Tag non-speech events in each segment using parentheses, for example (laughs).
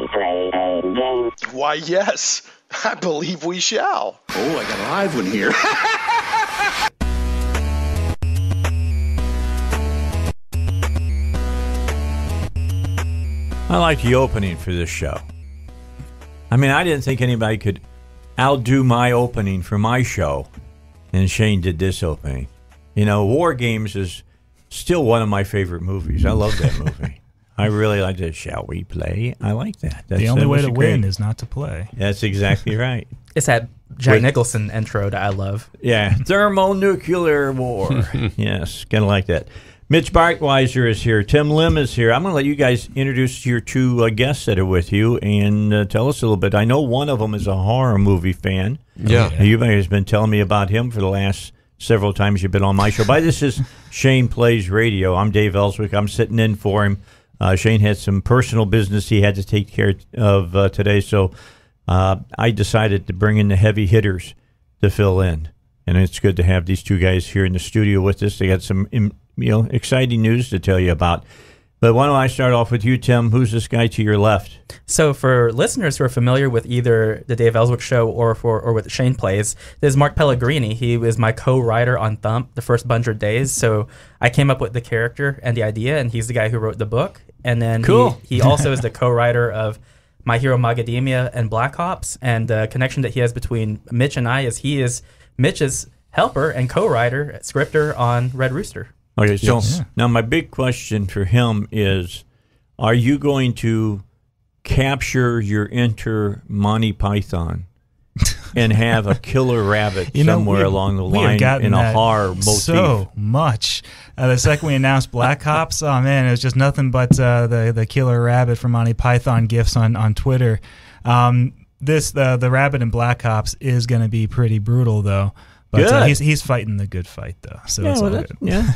we play a game? Why, yes. (laughs) I believe we shall. Oh, I got a live one here. (laughs) I like the opening for this show. I mean, I didn't think anybody could outdo my opening for my show, and Shane did this opening. You know, War Games is still one of my favorite movies. I love that (laughs) movie. I really like it. Shall we play? I like that. That's, the only that way to a great- win is not to play. That's exactly (laughs) right. It's that Jack Wait. Nicholson intro that I love. Yeah, (laughs) thermonuclear war. (laughs) yes, kind of like that. Mitch Breitweiser is here. Tim Lim is here. I'm going to let you guys introduce your two uh, guests that are with you and uh, tell us a little bit. I know one of them is a horror movie fan. Yeah. You guys have been telling me about him for the last several times you've been on my show. But this is Shane Plays Radio. I'm Dave Elswick. I'm sitting in for him. Uh, Shane had some personal business he had to take care of uh, today, so uh, I decided to bring in the heavy hitters to fill in. And it's good to have these two guys here in the studio with us. They got some you know exciting news to tell you about. But why don't I start off with you, Tim? Who's this guy to your left? So, for listeners who are familiar with either the Dave Elswick show or for or with Shane Plays, this is Mark Pellegrini. He was my co-writer on Thump the first hundred days. So I came up with the character and the idea, and he's the guy who wrote the book. And then Cool. he, he also is the (laughs) co-writer of My Hero Magademia and Black Ops. And the connection that he has between Mitch and I is he is Mitch's helper and co-writer, scripter on Red Rooster. Okay, so Yeah. now my big question for him is: Are you going to capture your inner Monty Python (laughs) and have a killer rabbit You know, somewhere we- along the have line in a horror motif? So much. Uh, the second we announced Black (laughs) Ops, oh man, it was just nothing but uh, the the killer rabbit from Monty Python gifs on on Twitter. Um, this the the rabbit in Black Ops is going to be pretty brutal though. But uh, Good. he's he's fighting the good fight though, so yeah, it's well, all that's- good. yeah.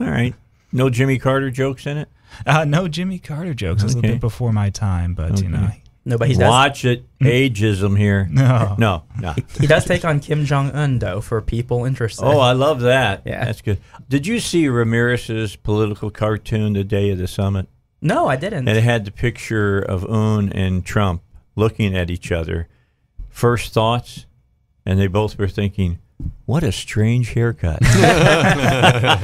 (laughs) All right. No Jimmy Carter jokes in it. Uh, no Jimmy Carter jokes. It's a Okay. little bit before my time, but you know, No, but he does. Watch it. Ageism here. (laughs) No. no, no. He does take on Kim Jong Un though for people interested. Oh, I love that. Yeah. that's good. Did you see Ramirez's political cartoon the day of the summit? no, I didn't. And it had the picture of Un and Trump looking at each other. First thoughts, and they both were thinking, "What a strange haircut." (laughs) I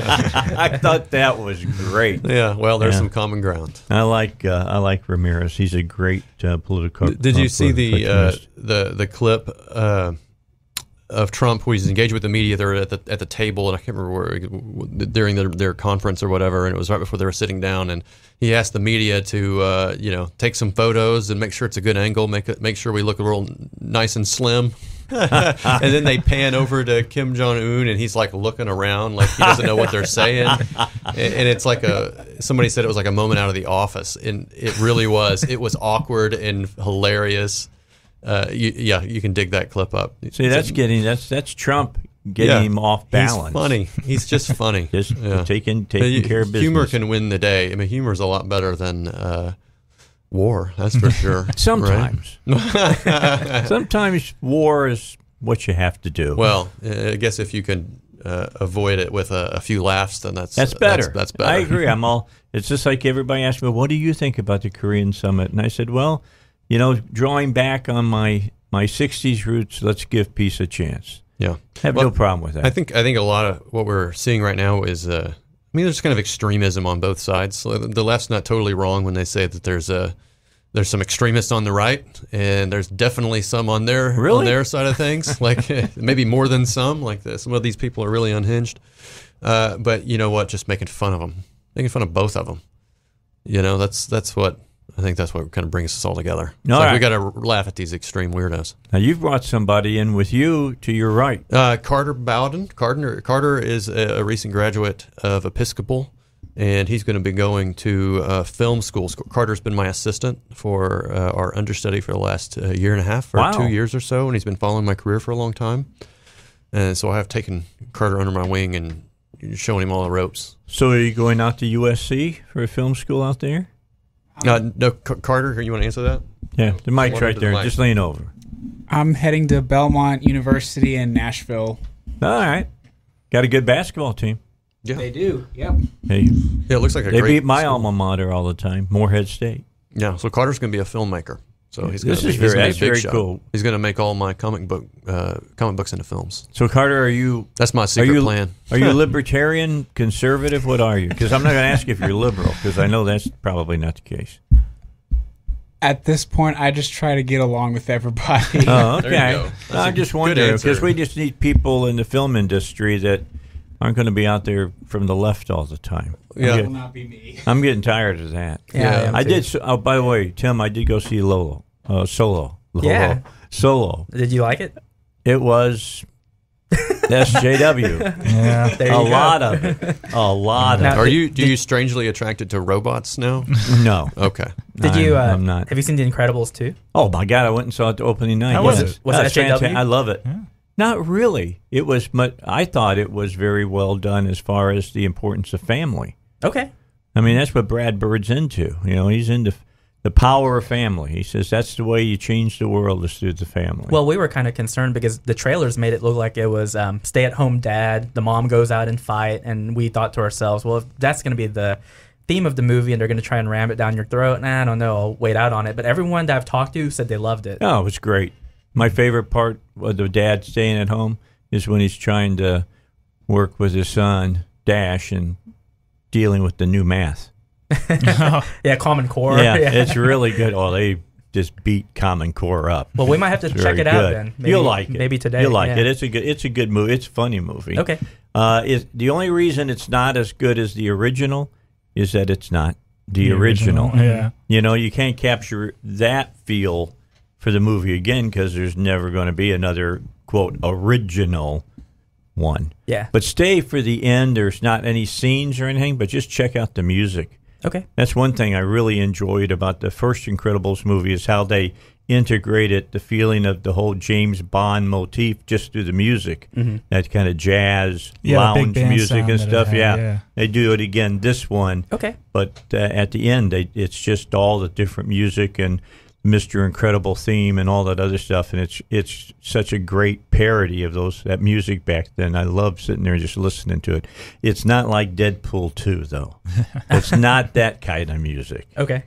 thought that was great. Yeah, well, there's Yeah. some common ground. I like uh, I like Ramirez. He's a great uh, political. Did you see the uh, the the clip uh, of Trump where he's engaged with the media? They're at the at the table, and I can't remember where during their their conference or whatever, and it was right before they were sitting down, and he asked the media to uh, you know take some photos and make sure it's a good angle, make it make sure we look real nice and slim. (laughs) and then they pan over to Kim Jong Un, and he's like looking around, like he doesn't know what they're saying. And, and it's like a somebody said it was like a moment out of the office, and it really was. It was awkward and hilarious. Uh, you, yeah, you can dig that clip up. See, that's getting that's that's Trump getting Yeah. him off balance. He's funny. He's just (laughs) funny. Just Yeah. taking taking Uh, care of business. Humor can win the day. I mean, humor is a lot better than uh, war. That's for (laughs) sure. Sometimes. (laughs) Sometimes war is what you have to do. Well, I guess if you can uh, avoid it with a, a few laughs, then that's That's better. That's, better. I agree. I'm all. It's just like everybody asked me, "What do you think about the Korean summit?" And I said, "Well, you know, drawing back on my my '60s roots, let's give peace a chance. Yeah, Have Well, no problem with that." I think I think a lot of what we're seeing right now is, uh, I mean, there's kind of extremism on both sides. The left's not totally wrong when they say that there's a there's some extremists on the right, and there's definitely some on their Really? on their side of things. (laughs) like (laughs) maybe more than some. Like the, some of these people are really unhinged. Uh, but you know what? Just making fun of them, making fun of both of them. You know, that's that's what I think. That's what kind of brings us all together. It's All like right. we got to laugh at these extreme weirdos. now you've brought somebody in with you to your right. Uh, Carter Bowden. Carter, Carter is a, a recent graduate of Episcopal, and he's going to be going to uh, film school. Carter's been my assistant for uh, our understudy for the last uh, year and a half, or Wow. two years or so, and he's been following my career for a long time. And so I have taken Carter under my wing and showing him all the ropes. So are you going out to USC for a film school out there? Uh, no, C- Carter, you want to answer that? Yeah, the mic's One right under the there. mic. Just lean over. I'm heading to Belmont University in Nashville. All right. Got a good basketball team. Yeah, They do. Yep. Hey, yeah. It looks like a they great beat my school. alma mater all the time, Morehead State. Yeah, so Carter's going to be a filmmaker. So he's This going is to be, he's very- gonna be that's very shot. cool. He's going to make all my comic book uh, comic books into films. So Carter, are you That's my are secret you plan. (laughs) are you (laughs) libertarian, conservative? What are you? Because I'm not going to ask you if you're liberal because I know that's probably not the case. At this point, I just try to get along with everybody. Oh, (laughs) There you okay. go. I'm just good wondering because we just need people in the film industry that aren't going to be out there from the left all the time. I'm Yeah. Will not be me. (laughs) I'm getting tired of that. Yeah, Yeah. am I did. so- Oh, by the way, Tim, I did go see Lolo, uh, Solo. Lolo. Yeah. Solo. Did you like it? It was SJW. (laughs) Yeah. There a go. lot of it. A lot of Now- Are did- you do you strangely attracted to robots now? (laughs) No. Okay. Did you? Uh, I'm, I'm not. Have you seen The Incredibles too? Oh my God! I went and saw it the opening night. How was yes. it? Was Uh, it it's SJW? fantastic. I love it. Yeah. Not really. It was, but I thought it was very well done as far as the importance of family. Okay. I mean, that's what Brad Bird's into. You know, he's into the power of family. He says that's the way you change the world is through the family. Well, we were kind of concerned because the trailers made it look like it was um, stay-at-home dad. The mom goes out and fight, and we thought to ourselves, well, if that's going to be the theme of the movie, and they're going to try and ram it down your throat, nah, I don't know. I'll wait out on it. But everyone that I've talked to said they loved it. oh, it was great. My favorite part of the dad staying at home is when he's trying to work with his son Dash and dealing with the new math. (laughs) Yeah, Common Core. (laughs) Yeah, it's really good. Oh, they just beat Common Core up. well, we might have to It's check very it out good. then. Maybe, You'll like it. Maybe today. You'll like yeah. it. It's a good. It's a good movie. It's a funny movie. Okay. Uh, is the only reason it's not as good as the original is that it's not the, original. Yeah. You know, you can't capture that feel for the movie again because there's never going to be another quote original one. Yeah. But stay for the end. There's not any scenes or anything, but just check out the music. Okay. That's one thing I really enjoyed about the first Incredibles movie is how they integrated the feeling of the whole James Bond motif just through the music. That kind of jazz, Yeah, lounge music and stuff. had, yeah. yeah. they do it again. This one, Okay. but uh, at the end, they, it's just all the different music and Mr. Incredible theme and all that other stuff, and it's it's such a great parody of those that music back then. I love sitting there just listening to it. It's not like Deadpool two though. (laughs) it's not that kind of music. Okay.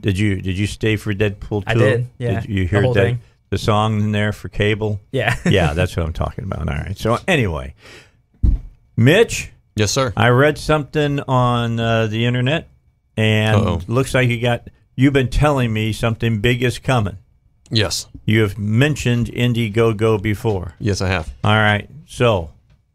Did you did you stay for Deadpool two? I did, yeah, Did you the hear whole that thing. the song in there for cable? Yeah. (laughs) yeah, that's what I'm talking about. All right. So anyway, Mitch. Yes, sir. I read something on uh, the internet, and Uh-oh. looks like you got. You've been telling me something big is coming. Yes. You have mentioned Indiegogo before. Yes, I have. All right, so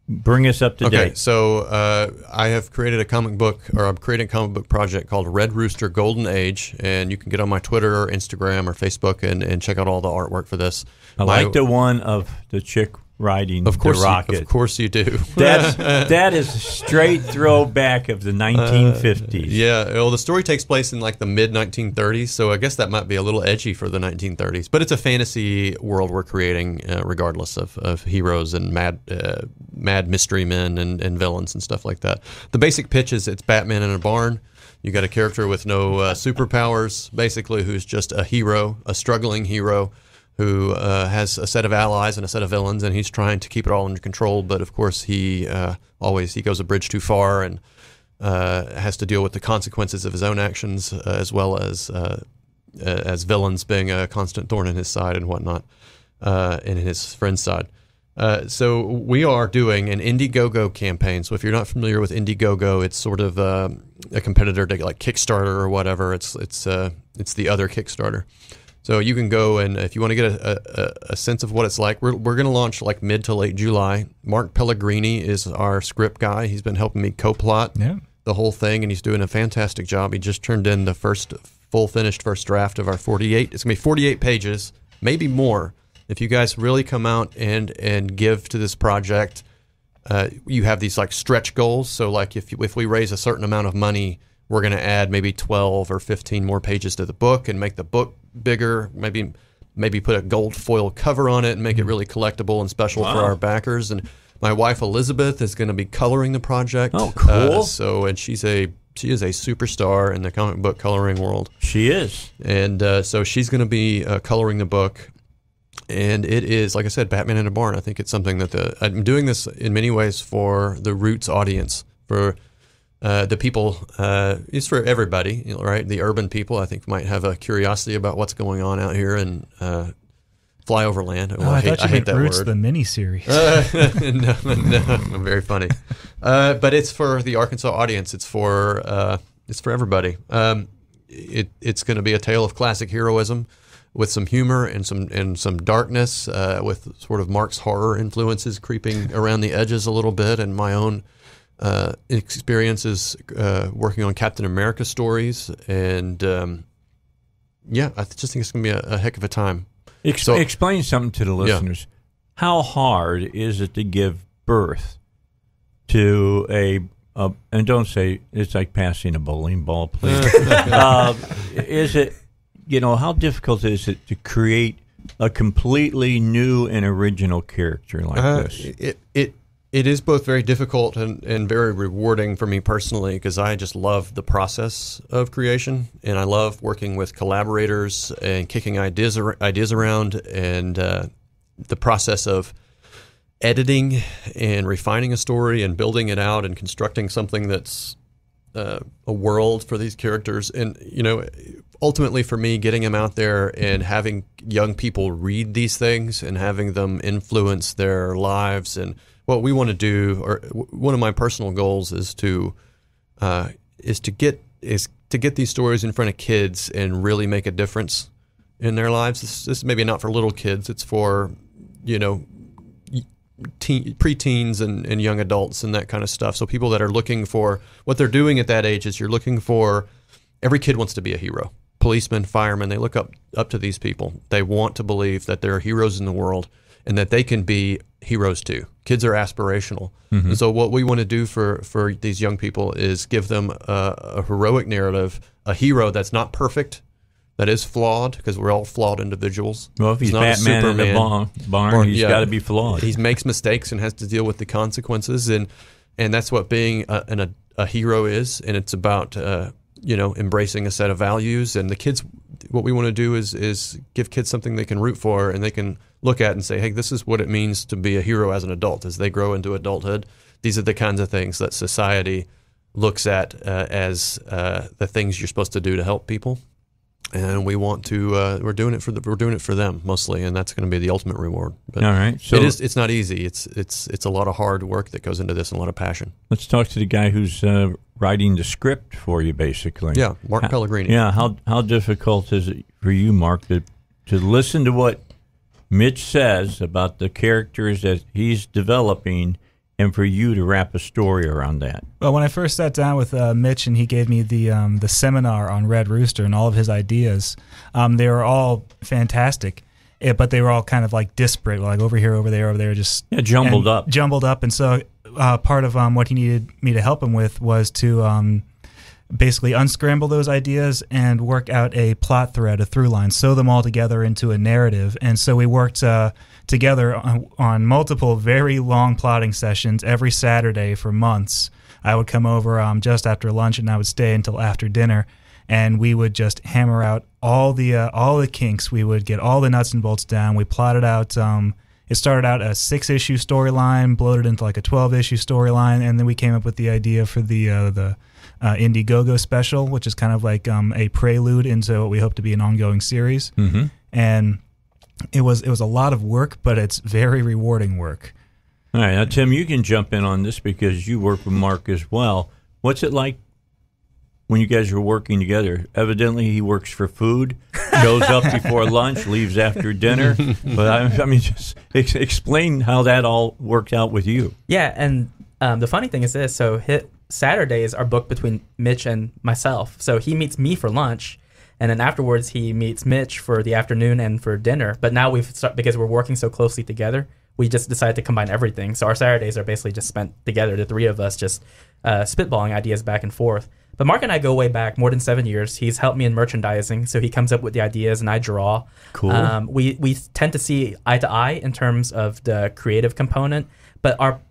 bring us up to Okay, date. so uh, I have created a comic book, or I'm creating a comic book project called Red Rooster Golden Age, and you can get on my Twitter or Instagram or Facebook and, and check out all the artwork for this. I My- like the one of the chick riding of course, the you, rocket. of course you do. (laughs) That's that is a straight throwback of the 1950s. Uh, Yeah, well, the story takes place in like the mid 1930s, so I guess that might be a little edgy for the 1930s. But it's a fantasy world we're creating, uh, regardless of, of heroes and mad uh, mad mystery men and, and villains and stuff like that. The basic pitch is it's Batman in a barn. You got a character with no uh, superpowers, basically, who's just a hero, a struggling hero. Who uh, has a set of allies and a set of villains, and he's trying to keep it all under control. But of course, he uh, always he goes a bridge too far, and uh, has to deal with the consequences of his own actions, uh, as well as uh, uh, as villains being a constant thorn in his side and whatnot, and in his friend's side. So we are doing an Indiegogo campaign. So if you're not familiar with Indiegogo, it's sort of uh, a competitor to like Kickstarter or whatever. It's it's it's the other Kickstarter. So you can go and if you want to get a, a, a sense of what it's like, we're, we're going to launch like mid to late July. Mark Pellegrini is our script guy. He's been helping me co-plot Yeah. the whole thing, and he's doing a fantastic job. He just turned in the first full finished first draft of our 48. It's gonna be 48 pages, maybe more. If you guys really come out and and give to this project, uh, you have these like stretch goals. So like if if we raise a certain amount of money, we're gonna add maybe 12 or 15 more pages to the book and make the book bigger. Maybe maybe put a gold foil cover on it and make it really collectible and special for our backers. And my wife Elizabeth is going to be coloring the project. Oh, cool. Uh, so and she's a she is a superstar in the comic book coloring world, She is. and uh, so she's going to be uh, coloring the book. And it is, like I said, Batman in a barn. I think it's something that the I'm doing this in many ways for the Roots audience, for uh, the people uh, is for everybody, you know, right? The urban people, I think, might have a curiosity about what's going on out here and uh, flyover land. Oh, I, thought you meant Roots, the miniseries. (laughs) Uh, no, no, very funny. Uh, but it's for the Arkansas audience. It's for uh, it's for everybody. Um, it it's going to be a tale of classic heroism with some humor and some and some darkness, uh, with sort of Mark's horror influences creeping around the edges a little bit, and my own uh, experiences uh, working on Captain America stories, and um, yeah, I just think it's going to be a, a, heck of a time. Ex- so, explain something to the listeners. Yeah. How hard is it to give birth to a, a and don't say it's like passing a bowling ball, please. (laughs) uh, is it you know how difficult is it to create a completely new and original character like uh, this? It it it is both very difficult and, and very rewarding for me personally because I just love the process of creation and I love working with collaborators and kicking ideas ideas around and uh, the process of editing and refining a story and building it out and constructing something that's uh, a world for these characters. And you know ultimately for me getting them out there and having young people read these things and having them influence their lives and what we want to do, or one of my personal goals is to uh, is to get is to get these stories in front of kids and really make a difference in their lives. This, this is maybe not for little kids; it's for you know teen, preteens and, and young adults and that kind of stuff. So people that are looking for what they're doing at that age is you're looking for. Every kid wants to be a hero. Policemen, firemen, they look up up to these people. They want to believe that there are heroes in the world and that they can be heroes too. Kids are aspirational. Mm-hmm. so what we want to do for for these young people is give them a, a heroic narrative, a hero that's not perfect, that is flawed because we're all flawed individuals. Well, if he's, not Batman a Superman, in the barn, barn he's yeah, got to be flawed. He makes mistakes and has to deal with the consequences, and and that's what being a, an, a, a hero is. And it's about uh, you know embracing a set of values. And the kids, what we want to do is is give kids something they can root for and they can look at and say, hey, this is what it means to be a hero as an adult. As they grow into adulthood, these are the kinds of things that society looks at uh, as uh, the things you're supposed to do to help people. And we want to. Uh, we're doing it for the, we're doing it for them mostly, and that's going to be the ultimate reward. But All right, so it is. It's not easy. It's it's it's a lot of hard work that goes into this and a lot of passion. Let's talk to the guy who's uh, writing the script for you, basically. Yeah, Mark how, Pellegrini. Yeah, how how difficult is it for you, Mark, to to listen to what Mitch says about the characters that he's developing and for you to wrap a story around that. Well, when I first sat down with uh, Mitch and he gave me the um, the seminar on Red Rooster and all of his ideas, um, they were all fantastic. It, eh, but they were all kind of like disparate, like over here, over there, over there, just yeah, jumbled up, jumbled up. And so, uh, part of um, what he needed me to help him with was to um, basically unscramble those ideas and work out a plot thread, a through line, sew them all together into a narrative. And so we worked uh, together on, on, multiple very long plotting sessions every Saturday for months. I would come over um, just after lunch and I would stay until after dinner. And we would just hammer out all the uh, all the kinks. We would get all the nuts and bolts down. We plotted out. Um, it started out a six issue storyline, bloated into like a twelve issue storyline, and then we came up with the idea for the uh, the uh, Indiegogo special, which is kind of like um, a prelude into what we hope to be an ongoing series. Mm-hmm. And it was it was a lot of work, but it's very rewarding work. All right, now Tim, you can jump in on this because you work with Mark as well. What's it like when you guys are working together? Evidently, he works for food, shows up before (laughs) lunch, leaves after dinner. But I, I mean, just ex- explain how that all worked out with you. Yeah, and um, the funny thing is this: so hit Saturdays are booked between Mitch and myself. So he meets me for lunch, and then afterwards he meets Mitch for the afternoon and for dinner. But now we've start, because we're working so closely together, we just decided to combine everything. So our Saturdays are basically just spent together, the three of us just uh, spitballing ideas back and forth. But Mark and I go way back, more than seven years. He's helped me in merchandising, so he comes up with the ideas and I draw. Cool. Um, we we tend to see eye to eye in terms of the creative component, but our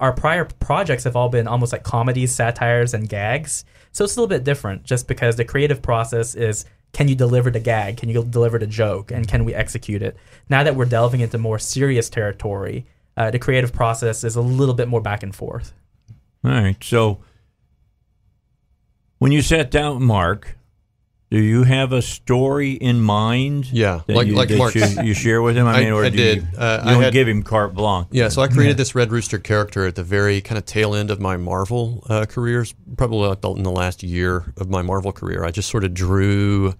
our prior projects have all been almost like comedies, satires, and gags. So it's a little bit different just because the creative process is can you deliver the gag? Can you deliver the joke? And can we execute it? Now that we're delving into more serious territory, uh, the creative process is a little bit more back and forth. All right. So When you sat down Mark, do you have a story in mind? Yeah, like- you, like Mark- you, you share with him. I (laughs) I- mean, or I do did. You, Uh, you I don't had- give him carte blanche. Yeah, so I created this Red Rooster character at the very kind of tail end of my Marvel uh, careers, probably like in the last year of my Marvel career. I just sort of drew.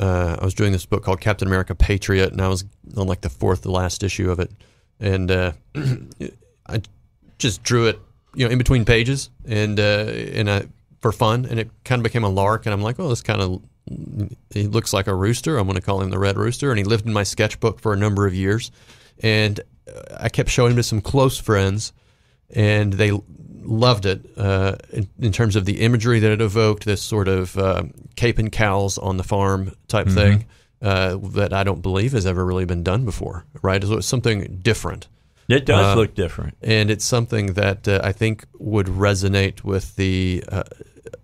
Uh, I was doing this book called Captain America Patriot, and I was on like the fourth, the last issue of it, and uh, (clears throat) I just drew it, you know, in between pages, and uh, and I, for fun, and it kind of became a lark, and I'm like, oh, this kind of he looks like a rooster. I'm going to call him the Red Rooster, and he lived in my sketchbook for a number of years, and uh, I kept showing him to some close friends, and they loved it uh, in, in terms of the imagery that it evoked. This sort of uh, cape and cows on the farm type thing uh, that I don't believe has ever really been done before. Right? So it's something different it does uh, look different. and it's something that uh, I think would resonate with the uh,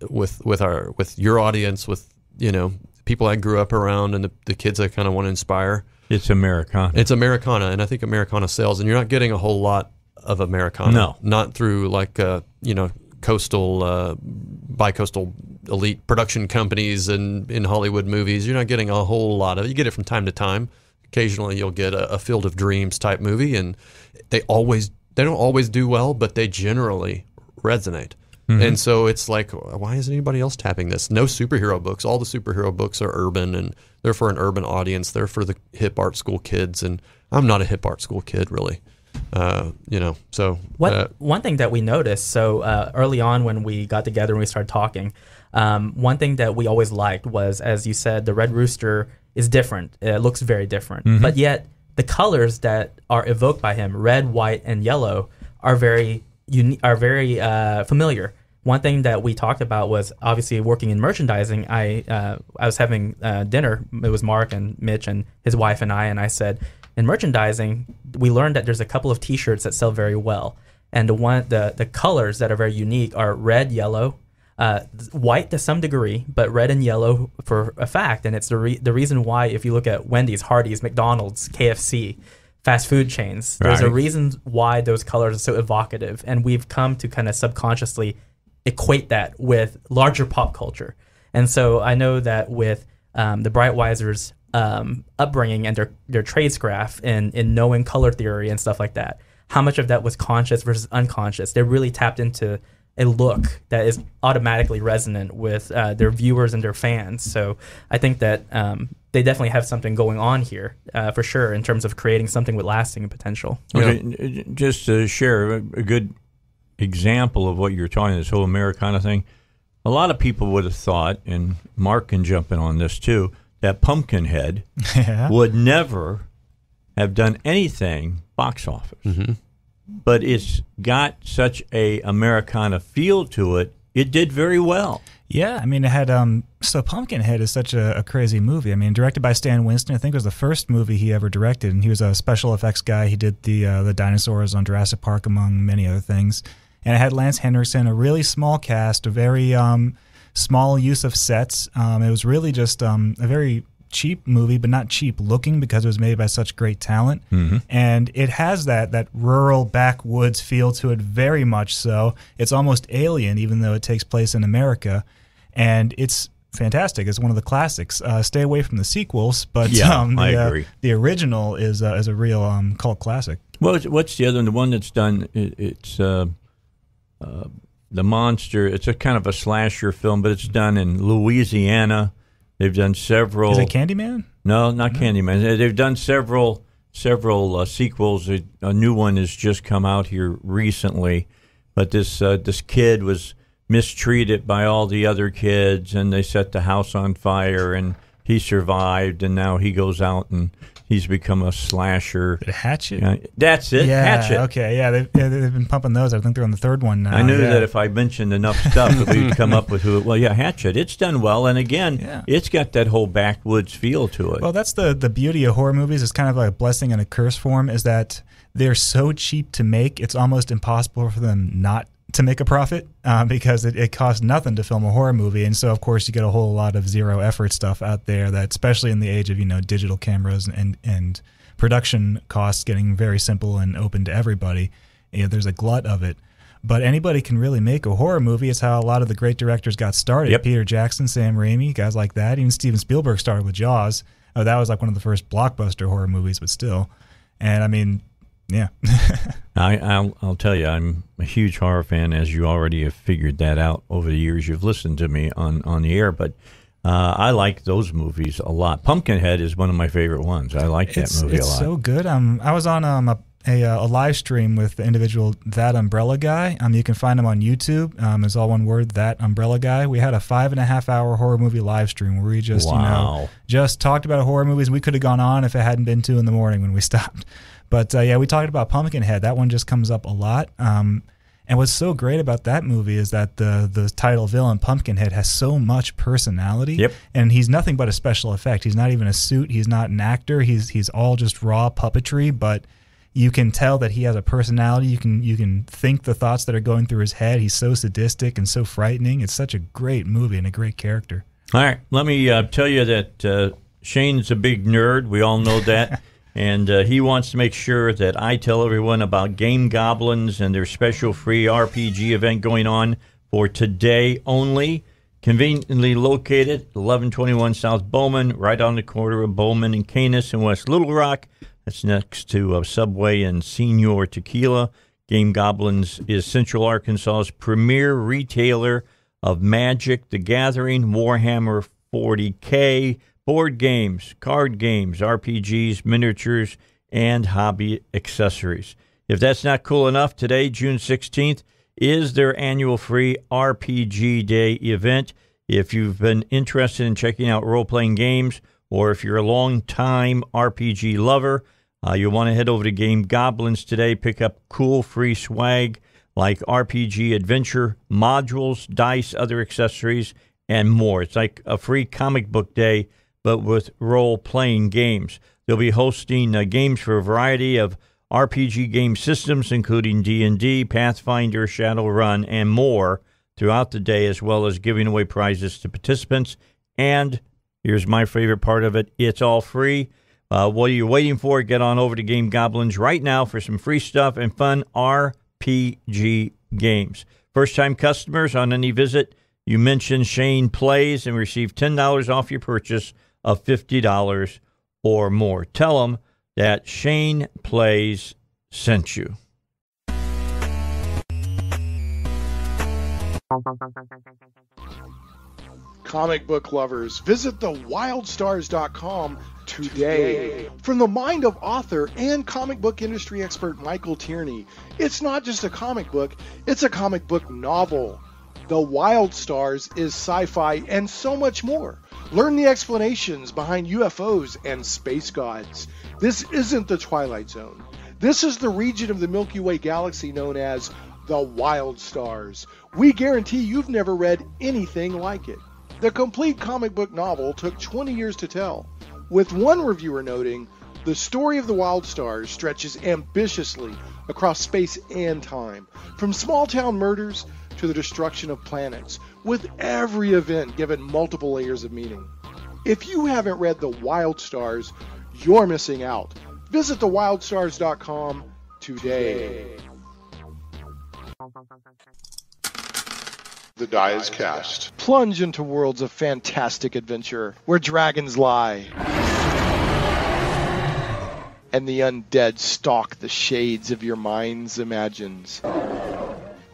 with with our with your audience, with you know people I grew up around, and the, the kids I kind of want to inspire. It's Americana. It's Americana, and I think Americana sells, and you're not getting a whole lot of Americana. No. not through like uh, you know coastal, uh, bi-coastal elite production companies and in Hollywood movies. You're not getting a whole lot of it. You get it from time to time. Occasionally, you'll get a, a Field of Dreams type movie, and they always they don't always do well, but they generally resonate. And so it's like, why isn't anybody else tapping this? No superhero books. All the superhero books are urban, and they're for an urban audience. They're for the hip art school kids, and I'm not a hip art school kid, really. Uh, you know, so What uh, one thing that we noticed so uh, early on when we got together and we started talking, um, one thing that we always liked was, as you said, the red rooster is different. It looks very different, but yet the colors that are evoked by him, red, white, and yellow, are very uni- are very uh, familiar. One thing that we talked about was obviously working in merchandising. I uh, I was having uh, dinner. It was Mark and Mitch and his wife and I, and I said, in merchandising, we learned that there's a couple of T-shirts that sell very well, and the one the the colors that are very unique are red, yellow, uh, white to some degree, but red and yellow for a fact. And it's the re- the reason why if you look at Wendy's, Hardee's, McDonald's, KFC, fast food chains, there's a reason why those colors are so evocative, and we've come to kind of subconsciously equate that with larger pop culture. And so I know that with um, the Breitweisers um, upbringing and their their tradescraft and in knowing color theory and stuff like that, how much of that was conscious versus unconscious? They really tapped into a look that is automatically resonant with uh, their viewers and their fans. So I think that um, they definitely have something going on here uh, for sure in terms of creating something with lasting potential. Okay, n- just to share a, a good example of what you're talking, this whole Americana thing. A lot of people would have thought, and Mark can jump in on this too, that Pumpkinhead (laughs) yeah. would never have done anything box office. Mm-hmm. But it's got such a Americana feel to it. It did very well. Yeah, I mean, it had um. So Pumpkinhead is such a, a crazy movie. I mean, directed by Stan Winston. I think it was the first movie he ever directed, and he was a special effects guy. He did the uh, the dinosaurs on Jurassic Park, among many other things. And it had Lance Henriksen, a really small cast, a very um, small use of sets. Um, it was really just um, a very cheap movie, but not cheap looking because it was made by such great talent. And it has that that rural backwoods feel to it, very much so. It's almost alien, even though it takes place in America, and it's fantastic. It's one of the classics. Uh, stay away from the sequels, but Yeah, um, the, I uh, agree. the original is uh, is a real um, cult classic. What's, what's the other one? The one that's done, it, it's uh, uh, The Monster. It's a kind of a slasher film, but it's done in Louisiana. They've done several. Is it Candyman? No, not Candyman. They- They've done several several uh, sequels. A, a new one has just come out here recently, but this uh, this kid was mistreated by all the other kids, and they set the house on fire, and he survived, and now he goes out and he's become a slasher. It Hatchet? That's it. Yeah. Hatchet. Okay. Yeah, they've, yeah, they've been pumping those. I think they're on the third one now. I knew yeah. that if I mentioned enough stuff, that we'd come up with who. Well, yeah, Hatchet. It's done well, and again, Yeah. it's got that whole backwoods feel to it. Well, that's the the beauty of horror movies. It's kind of like a blessing and a curse form. Is that they're so cheap to make, it's almost impossible for them not to make a profit uh, because it, it costs nothing to film a horror movie, and so of course you get a whole lot of zero effort stuff out there. That especially in the age of you know digital cameras and and production costs getting very simple and open to everybody, you know, there's a glut of it. but anybody can really make a horror movie. It's how a lot of the great directors got started. Yep. Peter Jackson, Sam Raimi, guys like that. Even Steven Spielberg started with Jaws. Oh, that was like one of the first blockbuster horror movies, but still. And I mean, yeah. (laughs) I, I'll, I'll tell you, I'm a huge horror fan, as you already have figured that out over the years you've listened to me on, on the air. But uh, I like those movies a lot. Pumpkinhead is one of my favorite ones. I like that it's, movie it's a lot. so good. Um, I was on um, a, a, uh, a live stream with the individual That Umbrella Guy. Um, you can find him on YouTube. Um, it's all one word, That Umbrella Guy. We had a five and a half hour horror movie live stream where we just, you know, just talked about horror movies. We could have gone on if it hadn't been two in the morning when we stopped. But uh, yeah, we talked about Pumpkinhead. That one just comes up a lot. Um, and what's so great about that movie is that the the title villain Pumpkinhead has so much personality. Yep. And he's nothing but a special effect. He's not even a suit. He's not an actor. He's he's all just raw puppetry. But you can tell that he has a personality. You can you can think the thoughts that are going through his head. He's so sadistic and so frightening. It's such a great movie and a great character. All right, let me uh, tell you that uh, Shane's a big nerd. We all know that. (laughs) and uh, he wants to make sure that I tell everyone about Game Goblins and their special free RPG event going on for today only. Conveniently located, 1121 South Bowman, right on the corner of Bowman and Kanis in West Little Rock. That's next to uh, Subway and Señor Tequila. Game Goblins is Central Arkansas's premier retailer of Magic, The Gathering, Warhammer 40K, board games, card games, RPGs, miniatures, and hobby accessories. If that's not cool enough, today, June 16th, is their annual free RPG Day event. If you've been interested in checking out role playing games, or if you're a long time RPG lover, uh, you'll want to head over to Game Goblins today, pick up cool free swag like RPG adventure modules, dice, other accessories, and more. It's like a free comic book day, but with role playing games. They'll be hosting uh, games for a variety of RPG game systems, including D&D, Pathfinder, Shadowrun, and more throughout the day, as well as giving away prizes to participants. And here's my favorite part of it: it's all free. Uh, what are you waiting for? Get on over to Game Goblins right now for some free stuff and fun RPG games. First time customers on any visit, you mention Shane Plays and receive $10 off your purchase of $50 or more. Tell them that Shane Plays sent you. Comic book lovers, visit thewildstars.com today. From the mind of author and comic book industry expert Michael Tierney, it's not just a comic book, it's a comic book novel. The Wild Stars is sci fi and so much more. Learn the explanations behind UFOs and space gods. This isn't the Twilight Zone. This is the region of the Milky Way galaxy known as the Wild Stars. We guarantee you've never read anything like it. The complete comic book novel took 20 years to tell, with one reviewer noting, the story of the Wild Stars stretches ambitiously across space and time, from small town murders to the destruction of planets, with every event given multiple layers of meaning. If you haven't read The Wild Stars, you're missing out. Visit thewildstars.com today. The die is cast. Plunge into worlds of fantastic adventure where dragons lie and the undead stalk the shades of your mind's imagines.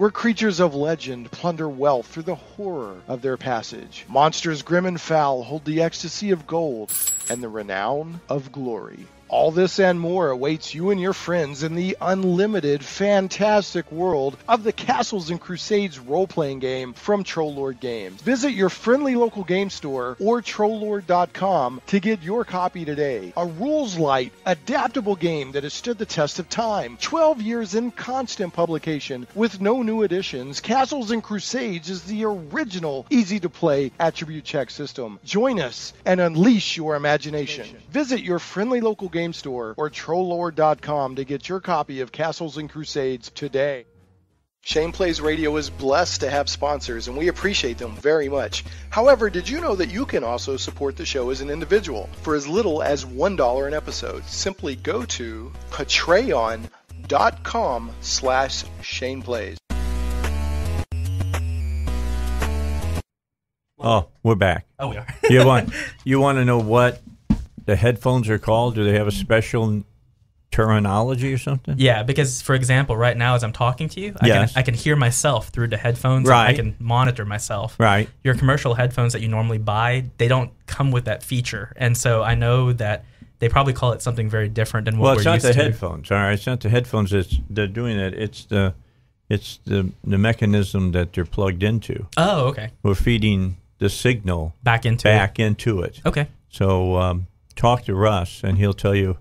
Where creatures of legend plunder wealth through the horror of their passage. Monsters grim and foul hold the ecstasy of gold and the renown of glory. All this and more awaits you and your friends in the unlimited, fantastic world of the Castles and Crusades role playing game from Troll Lord Games. Visit your friendly local game store or trolllord.com to get your copy today. A rules light, adaptable game that has stood the test of time. 12 years in constant publication with no new additions. Castles and Crusades is the original easy to play attribute check system. Join us and unleash your imagination. Visit your friendly local game game store or Trolllord.com to get your copy of Castles and Crusades today. Shane Plays Radio is blessed to have sponsors, and we appreciate them very much. However, did you know that you can also support the show as an individual for as little as $1 an episode? Simply go to patreon.com slash shaneplays. Oh, we're back. Oh, we are. you want (laughs) you want to know what the headphones are called? Do they have a special terminology or something? Yeah, because for example, right now as I'm talking to you, I Yes. can I can hear myself through the headphones. and Right. I can monitor myself. Right. Your commercial headphones that you normally buy, they don't come with that feature, and so I know that they probably call it something very different than what Well, we're it's not used the to. headphones. All right, it's not the headphones that's they're doing it. It's the it's the the mechanism that they're plugged into. Oh, okay. We're feeding the signal Back into back into it. Okay. So um, talk to Russ, and he'll tell you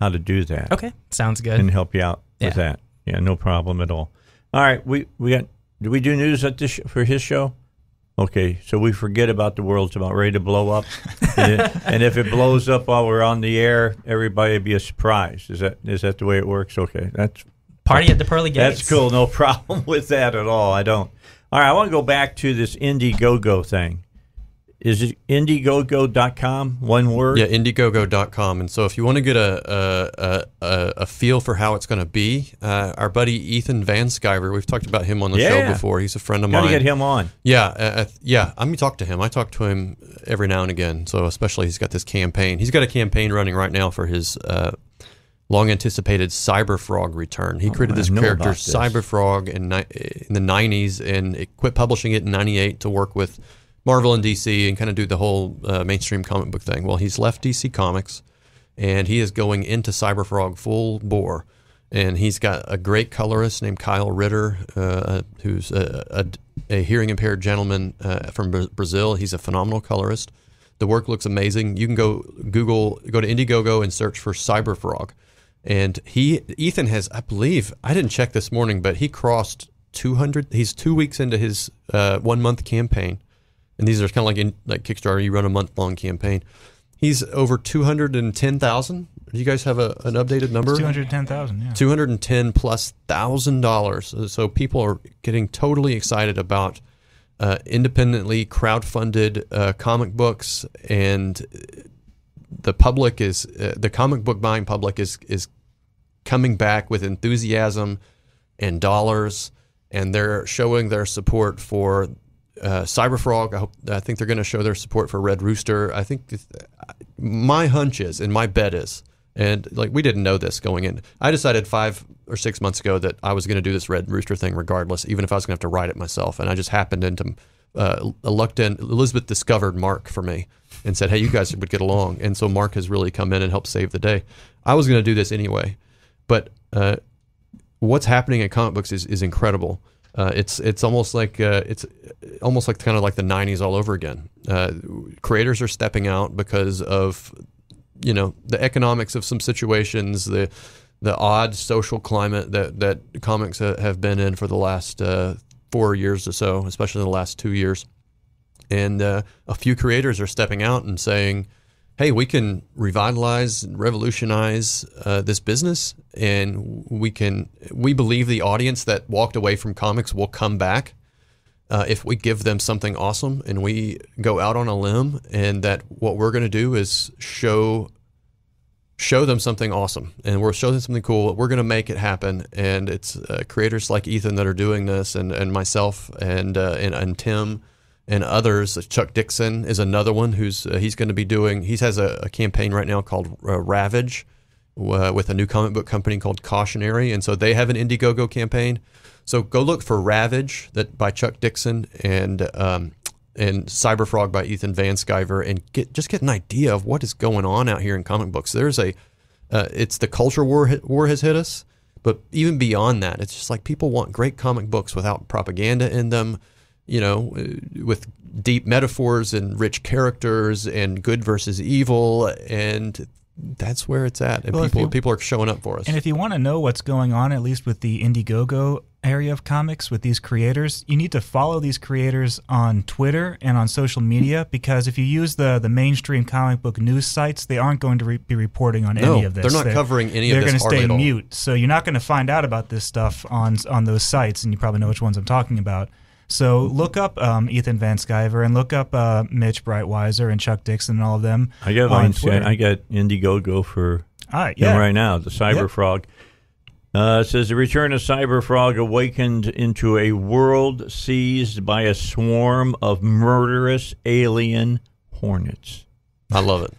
how to do that. Okay. Sounds good. and help you out with that. Yeah, no problem at all. All right, we we got. Do we do news at this sh- for his show? Okay, so we forget about the world's about ready to blow up, (laughs) and, it- and if it blows up while we're on the air, everybody be a surprise. Is that is that the way it works? Okay, that's Party at the pearly gates. that's cool. No (laughs) problem with that at all. I don't. All right, I want to go back to this Indiegogo thing. Is it Indiegogo.com? One word. Yeah, Indiegogo.com. And so if you want to get a a, a, a feel for how it's going to be, uh, our buddy Ethan Van Sciver, we've talked about him on the Yeah. show before. He's a friend of Got to mine. get him on. Yeah, uh, uh, yeah. I'm gonna talk to him. I talk to him every now and again. So especially he's got this campaign. He's got a campaign running right now for his uh, long anticipated Cyberfrog return. He created Oh, this character this. Cyberfrog in in the 90s and it quit publishing it in 98 to work with Marvel and DC and kind of do the whole uh, mainstream comic book thing. Well, he's left DC Comics and he is going into Cyberfrog full bore. And he's got a great colorist named Kyle Ritter, uh, who's a, a, a hearing impaired gentleman uh, from Brazil. He's a phenomenal colorist. The work looks amazing. You can go Google, go to Indiegogo and search for Cyberfrog. And he, Ethan has, I believe, I didn't check this morning, but he crossed 200. He's two weeks into his uh, one month campaign. And these are kind of like in like Kickstarter, you run a month long campaign. He's over 210,000. Do you guys have a, an updated number? Two hundred ten thousand. Yeah. 210 plus thousand dollars. So people are getting totally excited about uh, independently crowdfunded uh, comic books, and the public is uh, the comic book buying public is is coming back with enthusiasm and dollars, and they're showing their support for. Uh, Cyberfrog, I hope. I think they're going to show their support for Red Rooster. I think th- my hunch is, and my bet is, and like we didn't know this going in. I decided five or six months ago that I was going to do this Red Rooster thing regardless, even if I was going to have to write it myself. And I just happened into uh, in. Elizabeth discovered Mark for me and said, "Hey, you guys would get along." And so Mark has really come in and helped save the day. I was going to do this anyway, but uh, what's happening in comic books is, is incredible. Uh, it's it's almost like uh, it's almost like kind of like the '90s all over again. Uh, creators are stepping out because of you know the economics of some situations, the the odd social climate that that comics ha- have been in for the last uh, four years or so, especially the last two years. And uh, a few creators are stepping out and saying, "Hey, we can revitalize and revolutionize uh, this business, and we can. We believe the audience that walked away from comics will come back." uh, if we give them something awesome and we go out on a limb and that what we're going to do is show show them something awesome and we're showing them something cool we're going to make it happen and it's uh, creators like ethan that are doing this and, and myself and, uh, and and tim and others. Chuck dixon is another one who's uh, he's going to be doing he has a, a campaign right now called uh, ravage uh, with a new comic book company called cautionary and so they have an indiegogo campaign. So go look for Ravage that by Chuck Dixon and um, and Cyberfrog by Ethan Van Sciver and get just get an idea of what is going on out here in comic books. There's a uh, it's the culture war war has hit us, but even beyond that, it's just like people want great comic books without propaganda in them, you know, uh, with deep metaphors and rich characters and good versus evil and that's where it's at. And Well, people you- people are showing up for us. And if you want to know what's going on, at least with the Indiegogo area of comics with these creators, you need to follow these creators on Twitter and on social media because if you use the the mainstream comic book news sites, they aren't going to re- be reporting on No, any of this. they're not covering any of they're going to stay mute, so you're not going to find out about this stuff on on those sites, and you probably know which ones I'm talking about. So look up um, Ethan Van Sciver and look up uh, Mitch Breitweiser and Chuck Dixon and all of them. I got on mine. Twitter. I got Indiegogo for All right, him yeah. right now. The Cyberfrog. Uh, it says the return of Cyber Frog awakened into a world seized by a swarm of murderous alien hornets. I love it.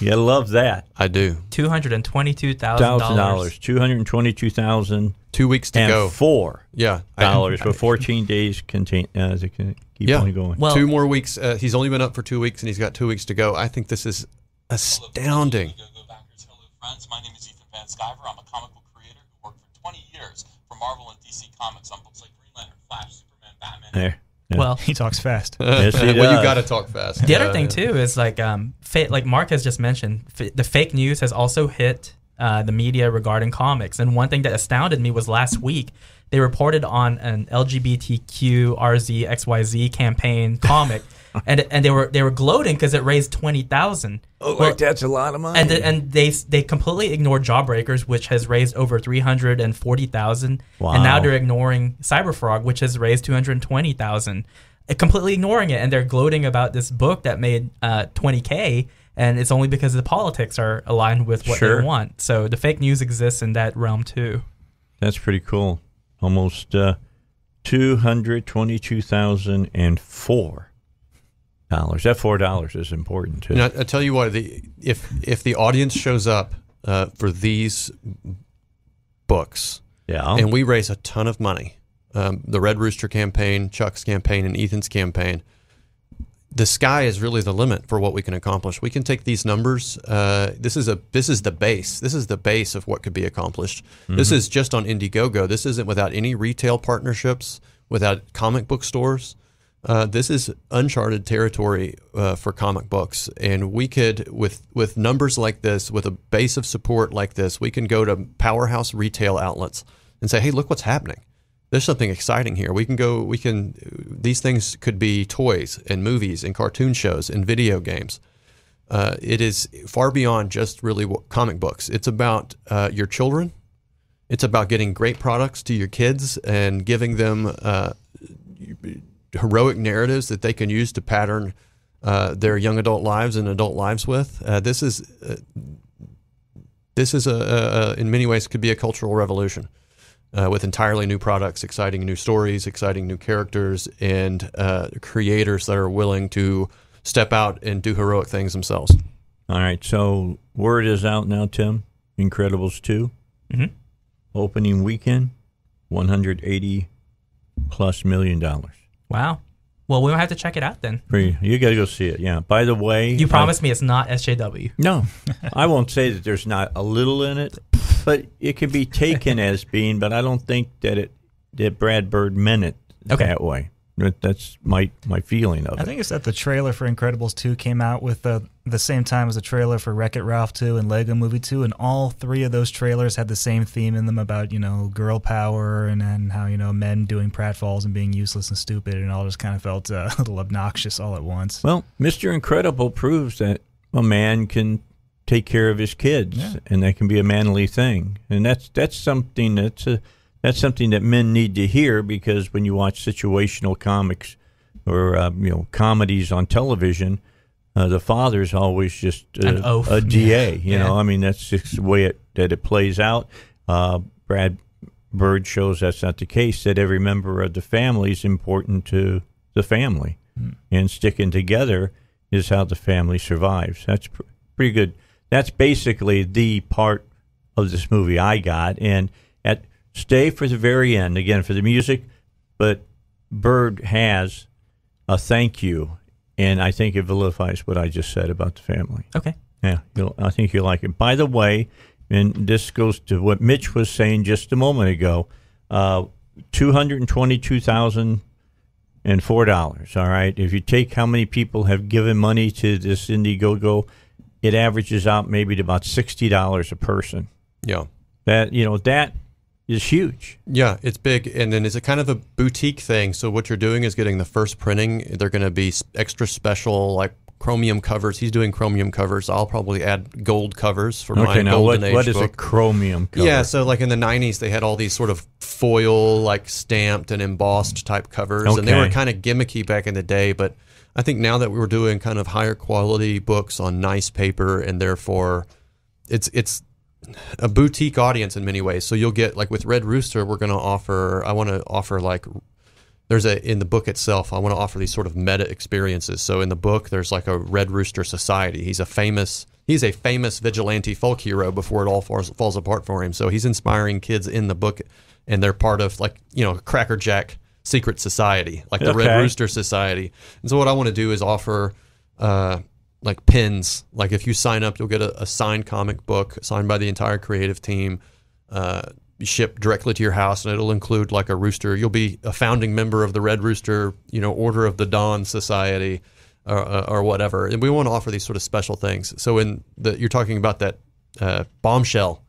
You love that. I do. Two hundred and twenty-two Thousand thousand dollars, two hundred twenty-two thousand Two weeks to and go. four Yeah. I- dollars for fourteen days. Contain uh, to keep Yeah. on going. Well, two more weeks. Uh, he's only been up for two weeks, and he's got two weeks to go. I think this is astounding. Go backers. Hello, friends. My name is Ethan Van Sciver. I'm a comic book creator who worked for 20 years for Marvel and DC Comics on books like Green Lantern, Flash, Superman, Batman. there. Yeah. well, (laughs) He talks fast. (laughs) Yes, he well, you got to talk fast. The other thing too is like um, fa- like Mark has just mentioned, f- the fake news has also hit uh, the media regarding comics. And one thing that astounded me was last week they reported on an LGBTQ RZ XYZ campaign comic, (laughs) and and they were they were gloating because it raised twenty thousand. Oh, well, like that's a lot of money. And and they they completely ignored Jawbreakers, which has raised over three hundred and forty thousand. Wow. And now they're ignoring Cyberfrog, which has raised two hundred twenty thousand, uh, completely ignoring it, and they're gloating about this book that made uh, twenty uh, k. And it's only because the politics are aligned with what sure. they want. So the fake news exists in that realm too. That's pretty cool. Almost uh, 222,004 dollars. That four dollars is important too. And I, I tell you what, the, if if the audience shows up uh, for these books, yeah, and we raise a ton of money, um, the Red Rooster campaign, Chuck's campaign, and Ethan's campaign, the sky is really the limit for what we can accomplish. We can take these numbers. Uh, this is a this is the base. This is the base of what could be accomplished. This is just on Indiegogo. This isn't without any retail partnerships, without comic book stores. Uh, this is uncharted territory uh, for comic books, and we could, with with numbers like this, with a base of support like this, we can go to powerhouse retail outlets and say, "Hey, look what's happening! There's something exciting here. We can go. We can. These things could be toys and movies and cartoon shows and video games. Uh, it is far beyond just really comic books. It's about uh, your children. It's about getting great products to your kids and giving them." Heroic narratives that they can use to pattern uh, their young adult lives and adult lives with. Uh, this is uh, this is a, a, a in many ways could be a cultural revolution uh, with entirely new products, exciting new stories, exciting new characters, and uh, creators that are willing to step out and do heroic things themselves. All right, so word is out now, Tim. Incredibles 2 Mhm. opening weekend, one hundred eighty plus million dollars. Wow. Well, we might have to check it out then. You, got to go see it. Yeah. By the way, You I- promised me it's not SJW. No, (laughs) I won't say that there's not a little in it, but it can be taken (laughs) as being. But I don't think that it that Brad Bird meant it Okay. that way. That- That's my my feeling of I it. I think it's that the trailer for Incredibles 2 came out with the the same time as the trailer for Wreck It Ralph 2 and Lego Movie 2, and all three of those trailers had the same theme in them about you know girl power and and how you know men doing pratfalls and being useless and stupid, and all just kind of felt uh, (laughs) a little obnoxious all at once. Well, Mr. Incredible proves that a man can take care of his kids, Yeah. and that can be a manly thing, and that's that's something that's a that's something that men need to hear because when you watch situational comics or uh, you know comedies on television, uh, the father's always just uh, a DA. You Yeah. know, I mean that's just the way it, that it plays out. Uh, Brad Bird shows that's not the case. That every member of the family is important to the family, and sticking together is how the family survives. That's pr- pretty good. That's basically the part of this movie I got, and stay for the very end again for the music, but Bird has a thank you, and I think it vilifies what I just said about the family. Okay. Yeah, you'll, I think you'll like it. By the way, and this goes to what Mitch was saying just a moment ago. Uh, two hundred and twenty-two thousand and four dollars. All right. If you take how many people have given money to this Indiegogo, it averages out maybe to about sixty dollars a person. Yeah. That you know that is huge. Yeah, it's big, and then it's a kind of a boutique thing. So what you're doing is getting the first printing. They're going to be extra special, like chromium covers. He's doing chromium covers. I'll probably add gold covers for my Okay, now what, golden age what is a book. chromium cover? Yeah, so like in the '90s, they had all these sort of foil, like stamped and embossed type covers, and they were kind of gimmicky back in the day. But I think now that we're doing kind of higher quality books on nice paper, and therefore, it's it's a boutique audience in many ways. So you'll get like with Red Rooster, we're going to offer. I want to offer like there's a in the book itself. I want to offer these sort of meta experiences. So in the book, there's like a Red Rooster Society. He's a famous he's a famous vigilante folk hero before it all falls, falls apart for him. So he's inspiring kids in the book, and they're part of like you know Cracker Jack secret society, like the Red Rooster Society. And so what I want to do is offer. Uh, like pins. Like if you sign up, you'll get a, a signed comic book signed by the entire creative team, uh, shipped directly to your house, and it'll include like a rooster. You'll be a founding member of the Red Rooster, you know, Order of the Dawn Society, or, uh, or whatever. And we want to offer these sort of special things. So in the you're talking about that uh, bombshell.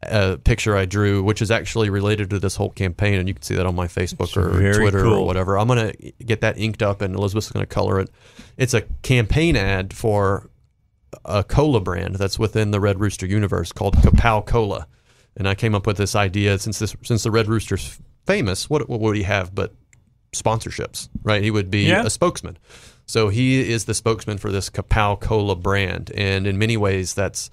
Uh, picture I drew, which is actually related to this whole campaign, and you can see that on my Facebook or very Twitter or whatever. I'm gonna get that inked up, and Elizabeth's gonna color it. It's a campaign ad for a cola brand that's within the Red Rooster universe called Kapow Cola. And I came up with this idea since this since the Red Rooster's famous, what what would he have but sponsorships, right? He would be Yeah. a spokesman. So he is the spokesman for this Kapow Cola brand, and in many ways that's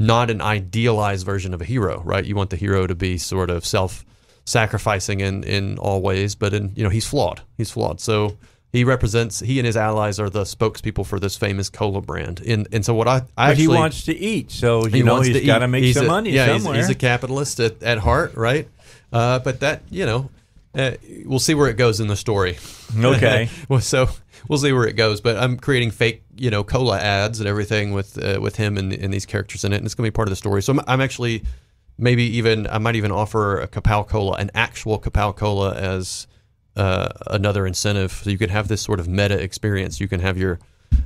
not an idealized version of a hero, right? You want the hero to be sort of self sacrificing in in all ways, but in you know, he's flawed. He's flawed. So he represents he and his allies are the spokespeople for this famous cola brand. And and so what I, I But he wants to eat, so you he know he's got to make He's some a- money yeah, he's- He's, a capitalist at, at heart, right? Uh, but that you know, uh, we'll see where it goes in the story. Okay. (laughs) well, so we'll see where it goes. But I'm creating fake, you know, cola ads and everything with uh, with him and, and these characters in it, and it's going to be part of the story. So I'm, I'm actually maybe even I might even offer a Kapow Cola, an actual Kapow Cola, as uh, another incentive. So you can have this sort of meta experience. You can have your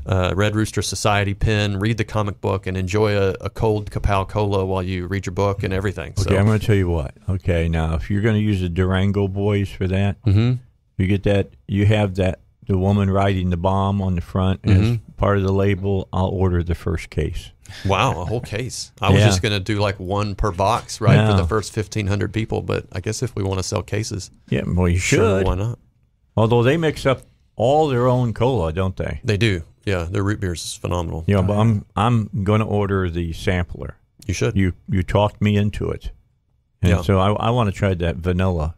uh, Red Rooster Society pin, read the comic book, and enjoy a, a cold Kapow Cola while you read your book and everything. Okay, so, I'm going to tell you what. Okay, now if you're going to use the Durango boys for that, Mhm. you get that. You have that the woman riding the bomb on the front as Mhm. part of the label. I'll order the first case. Wow, a whole case. I was just going to do like one per box, right, for the first 1,500 people. But I guess if we want to sell cases, Yeah, well you sure, should. why not? Although they mix up all their own cola, don't they? They do. Yeah, their root beers is phenomenal. You know, but I'm I'm going to order the sampler. You should. You you talked me into it, and Yeah. so I, I want to try that vanilla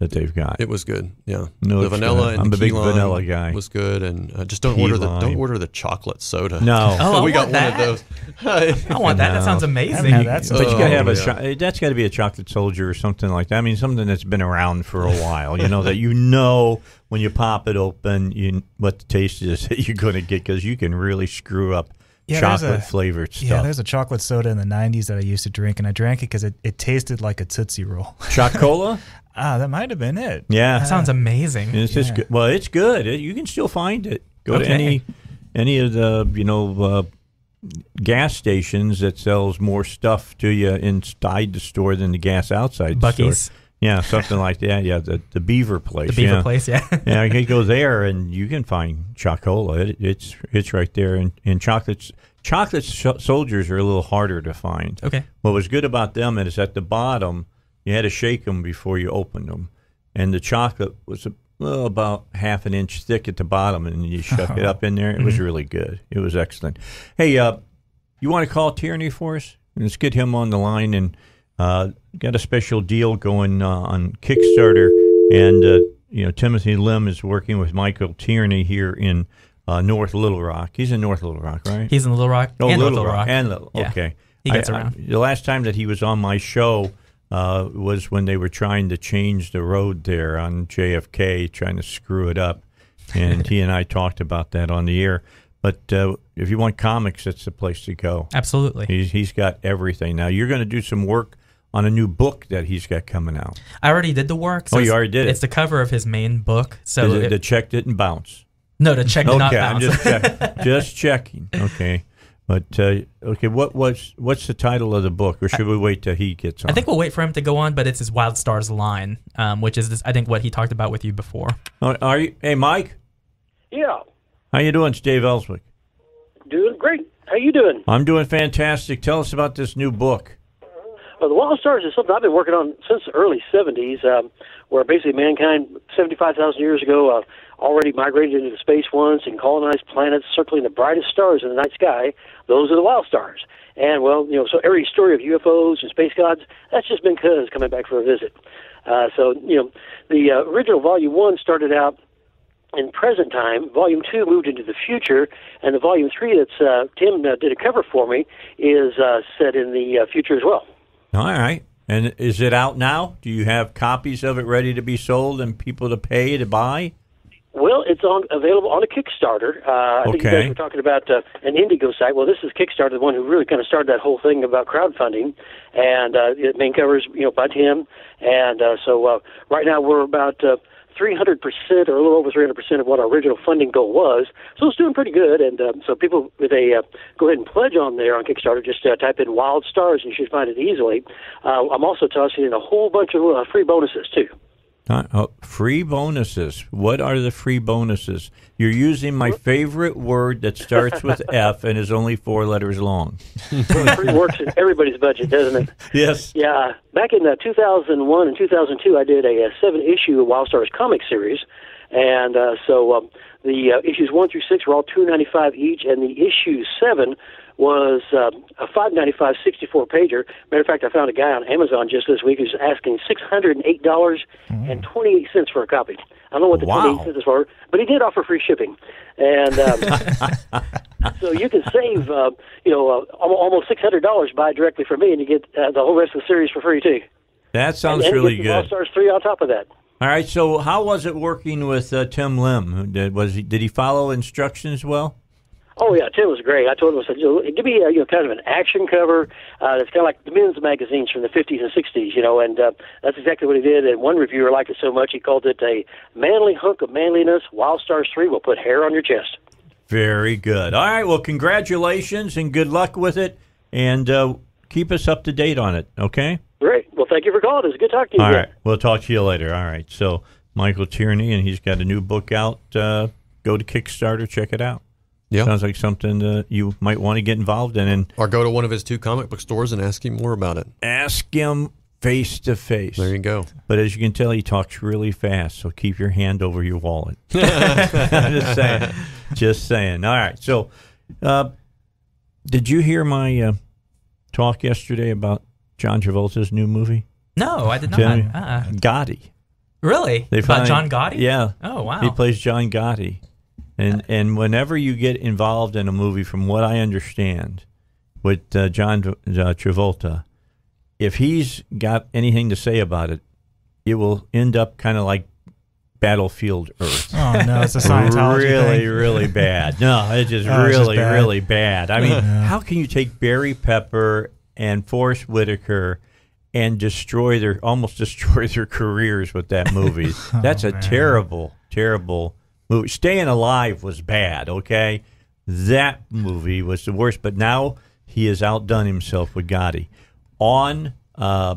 that they've got. It was good. Yeah, No, the vanilla good. and I'm the a big lime vanilla guy. Was good, and uh, just don't Key order the don't order the chocolate soda. no, (laughs) Oh, we got want one of those. (laughs) I want that. That sounds amazing. haven't that but you gotta have Oh, a yeah. that's got to be a chocolate soldier or something like that. I mean, something that's been around for a while. You know that you know when you pop it open, you what the taste is (laughs) that you're going to get because you can really screw up Yeah, chocolate a- flavored stuff. Yeah, there's a chocolate soda in the 90s that I used to drink, and I drank it because it, it tasted like a Tootsie Roll. Chocola? Ah, that might have been it. Yeah, That sounds amazing. it's just good. well, it's good. It- you can still find it. Go to any any of the you know uh, gas stations that sells more stuff to you inside the store than the gas outside the Buc-ee's, store. Yeah, something like that. Yeah, the the Beaver place. the Beaver yeah. place. Yeah. (laughs) yeah, you can go there and you can find chocola. It, it's it's right there, and and chocolates chocolate sh- soldiers are a little harder to find. okay. What was good about them is at the bottom you had to shake them before you opened them, and the chocolate was a, well, about half an inch thick at the bottom, and you shuck it (laughs) up in there. It was really good. It was excellent. Hey, uh, you want to call Tierney for us? Let's get him on the line and uh, got a special deal going uh, on Kickstarter, and uh, you know Timothy Lim is working with Michael Tierney here in uh, North Little Rock. He's in North Little Rock, right? He's in Little Rock Oh, and Little, Little Rock. Rock. and Little. Yeah. Okay, He gets I- I- around. the last time that he was on my show uh, was when they were trying to change the road there on JFK, trying to screw it up, and he and I talked about that on the air. But uh, if you want comics, that's the place to go. Absolutely. He's he's got everything. Now you're going to do some work on a new book that he's got coming out. I already did the work. Oh, you already did it. It's the cover of his main book. So the, it- the check didn't bounce. no, to check did not Okay, I'm just check, just checking. Okay, but uh, okay, what was what's the title of the book, or should we wait till he gets on? I think we'll wait for him to go on, but it's his Wild Stars line, um, which is this, I think what he talked about with you before. Oh, Are you? Hey, Mike, Yeah, how you doing? It's Dave Elswick. doing great. How you doing? I'm doing fantastic. Tell us about this new book. Well, the Wild Stars is something I've been working on since the early 70s, um, where basically mankind, 75,000 years ago, uh, already migrated into space once and colonized planets circling the brightest stars in the night sky. Those are the Wild Stars. And, well, you know, so every story of UFOs and space gods, that's just been cuz coming back for a visit. Uh, so, you know, the uh, original Volume 1 started out in present time. Volume two moved into the future, and the volume three that's uh, Tim uh, did a cover for me is uh, set in the uh, future as well. All right. And is it out now? Do you have copies of it ready to be sold and people to pay to buy? Well, it's on available on a Kickstarter. Uh, I think you Okay. guys were talking about uh, an Indigo site. Well, this is Kickstarter, the one who really kind of started that whole thing about crowdfunding, and uh, the main cover is you know by Tim, and uh, so uh, right now we're about. Uh, 300% or a little over 300% of what our original funding goal was. So it's doing pretty good. And um, so people, they uh, go ahead and pledge on there on Kickstarter, just uh, type in Wild Stars and you should find it easily. Uh, I'm also tossing in a whole bunch of uh, free bonuses too. Uh, oh, free bonuses. What are the free bonuses? You're using my favorite word that starts with (laughs) F and is only four letters long. free works in everybody's budget, doesn't it? Yes. Yeah, back in uh, 2001 and 2002, I did a, uh seven-issue Wild Stars comic series, and uh, so um, the uh, issues one through six were all 2.95 each, and the issue seven was um, a 5.95 64 pager. Matter of fact, I found a guy on Amazon just this week who's asking 608 dollars and 28 cents for a copy. I don't know what the Wow. 28 cents is for, but he did offer free shipping, and. Um, (laughs) So you can save, uh, you know, uh, almost six hundred dollars buy it directly from me, and you get uh, the whole rest of the series for free too. That sounds and, and really the All good. Stars three on top of that. All right. So, how was it working with uh, Tim Lim? Did, was he, did he follow instructions well? Oh yeah, Tim was great. I told him I said, give me a, you know kind of an action cover uh, that's kind of like the men's magazines from the fifties and sixties, you know, and uh, that's exactly what he did. And one reviewer liked it so much he called it a manly hunk of manliness. Wild Stars three will put hair on your chest. Very good. All right. Well, congratulations and good luck with it, and uh, keep us up to date on it. Okay. Great. Well, thank you for calling. It was good talking to you. All right. We'll talk to you later. All right. So, Michael Tierney, and he's got a new book out. Uh, go to Kickstarter, check it out. Yeah. Sounds like something uh, you might want to get involved in, and Or go to one of his two comic book stores and ask him more about it. ask him face to face. There you go. But as you can tell, he talks really fast, so keep your hand over your wallet. (laughs) I'm just saying. Just saying. All right. So, uh, did you hear my uh, talk yesterday about John Travolta's new movie? No, I did not. Tell me. Uh-uh. Gotti. Really? They About finally- John Gotti? Yeah. Oh wow. He plays John Gotti. And and whenever you get involved in a movie, from what I understand, with uh, John uh, Travolta, if he's got anything to say about it, it will end up kind of like Battlefield Earth. Oh no, it's a Scientology really, thing. really really bad. No, it's just (laughs) Oh, it's just really, bad. really bad. I mean, how can you take Barry Pepper and Forest Whitaker and destroy their almost (laughs) destroy their careers with that movie? (laughs) Oh, That's a terrible, terrible movie. Staying Alive was bad. Okay, that movie was the worst. But now he has outdone himself with Gotti on uh,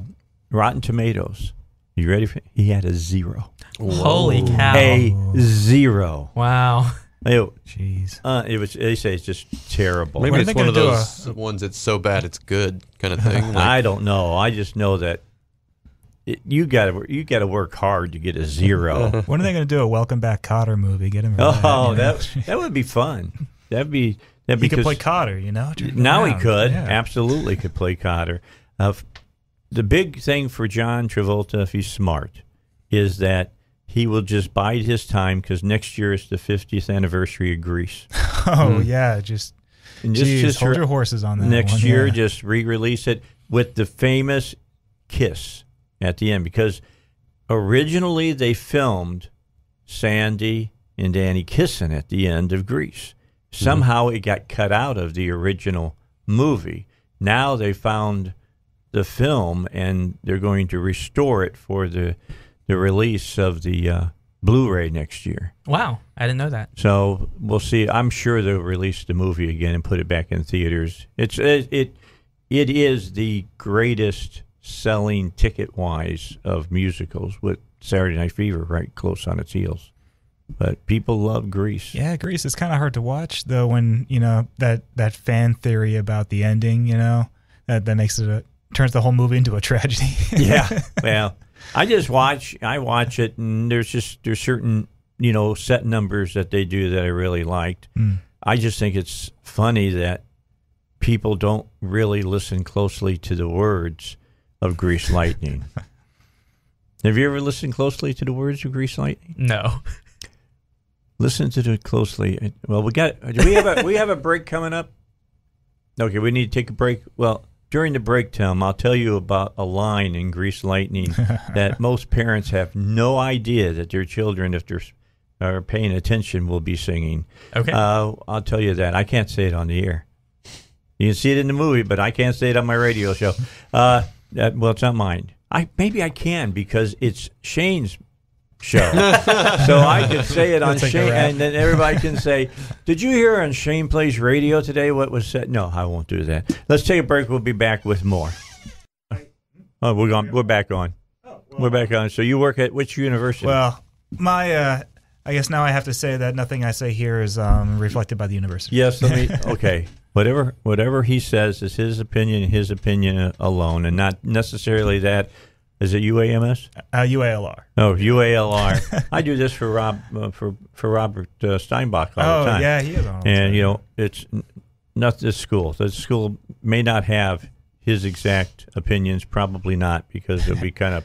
Rotten Tomatoes. You ready for? He had a zero. Holy cow. A zero. Wow. It, Jeez. uh, it was. They say it's just terrible. Maybe When are it's one of gonna do those ones that's so bad it's good kind of thing. (laughs) Like, I don't know. I just know that it, you got to you got to work hard to get a zero. (laughs) When are they going to do a Welcome Back Kotter movie? Get him. for that, oh, you know? that that would be fun. That'd be that he could play Kotter. You know. Turn now he could Yeah. absolutely could play Kotter. Uh, the big thing for John Travolta, if he's smart, is that he will just bide his time because next year is the 50th anniversary of Grease. (laughs) Oh yeah, just. And just, Jeez, just hold re- your horses on that. next one, year, yeah. just re-release it with the famous kiss at the end because originally they filmed Sandy and Danny kissing at the end of Grease. Somehow it got cut out of the original movie. Now they found the film and they're going to restore it for the the release of the uh, Blu-ray next year. Wow. I didn't know that. So we'll see. I'm sure they'll release the movie again and put it back in theaters. It's it it, it is the greatest selling ticket wise of musicals with Saturday Night Fever right close on its heels. But people love Grease. Yeah, Grease. It's kind of hard to watch though when you know that that fan theory about the ending. You know that that makes it a turns the whole movie into a tragedy. (laughs) yeah. (laughs) Well, I just watch. I watch it, and there's just there's certain you know set numbers that they do that I really liked. Hmm. I just think it's funny that people don't really listen closely to the words of Grease Lightning. Have you ever listened closely to the words of Grease Lightning? No. Listen to it closely. Well, we got. Do we have a we have a break coming up? Okay, we need to take a break. Well, during the break, Tom, I'll tell you about a line in Grease Lightning (laughs) that most parents have no idea that their children, if they're are paying attention, will be singing. Okay. Uh, I'll tell you that. I can't say it on the air. You can see it in the movie, but I can't say it on my radio show. Uh, that, well, it's not mine. I maybe I can because it's Shane's show, (laughs) so I can say it on That's Shane, and then everybody can say, "Did you hear on Shane Plays Radio today what was said?" No, I won't do that. Let's take a break. We'll be back with more. Oh, we're gone. We're back on. We're back on. So you work at which university? well, my uh, I guess now I have to say that nothing I say here is um, reflected by the university. Yes, let me. (laughs) Okay, whatever whatever he says is his opinion, his opinion alone, and not necessarily that. Is it UAMS? Uh, UALR. No, UALR. (laughs) I do this for Rob uh, for for Robert uh, Steinbuch all Oh the time. yeah, he is on. and you know it's not this school. The school may not have his exact opinions, probably not, because it'll be kind of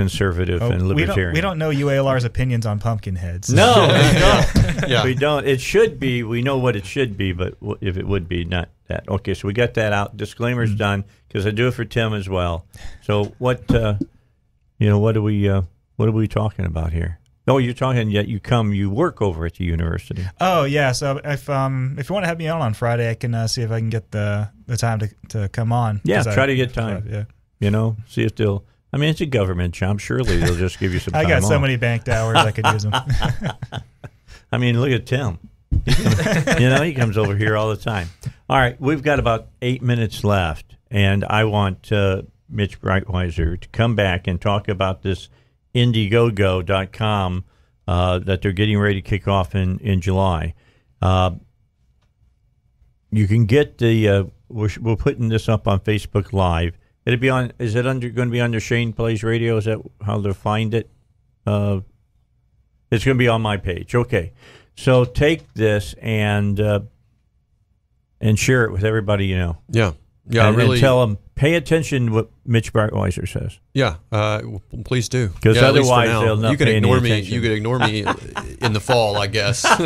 conservative Oh, and we libertarian. don't we don't know UALR's opinions on pumpkin heads. No, (laughs) we don't. Yeah. We don't. It should be. We know what it should be, but w- if it would be, not that. Okay, so we got that out. Disclaimer's done because I do it for Tim as well. So what, uh, you know, what are we, uh, what are we talking about here? Oh, you're talking. Yet you come, you work over at the university. Oh yeah. So if um if you want to have me on on Friday, I can uh, see if I can get the the time to to come on. Yeah, 'Cause I- try to get time. Yeah. You know, see if they'll. I mean, it's a government job. Surely they'll just give you some. (laughs) I got so off. many banked hours I could use them. (laughs) I mean, look at Tim. You know, he comes over here all the time. All right, we've got about eight minutes left, and I want uh, Mitch Breitweiser to come back and talk about this Indiegogo.com uh, that they're getting ready to kick off in in July. Uh, you can get the. Uh, we're, we're putting this up on Facebook Live. It'll be on. Is it under going to be under Shane Plays Radio? Is that how they'll find it? Uh, it's going to be on my page. Okay, so take this and uh, and share it with everybody you know. Yeah. Yeah. and, really. and tell them pay attention to what Mitch Breitweiser says. Yeah, uh, please do. 'Cause Yeah, at least for otherwise they'll not you can ignore me. You can ignore me (laughs) in the fall, I guess. (laughs)